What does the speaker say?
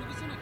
Look, it's in a